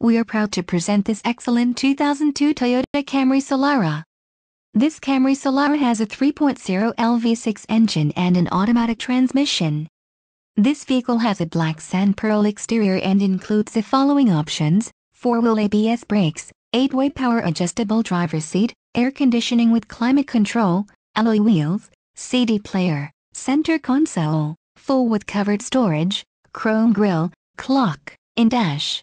we are proud to present this excellent 2002 Toyota Camry Solara. This Camry Solara has a 3.0 LV6 engine and an automatic transmission. This vehicle has a black sand pearl exterior and includes the following options, 4-wheel ABS brakes, 8-way power adjustable driver seat, air conditioning with climate control, alloy wheels, CD player, center console, full with covered storage, chrome grille, clock, in dash.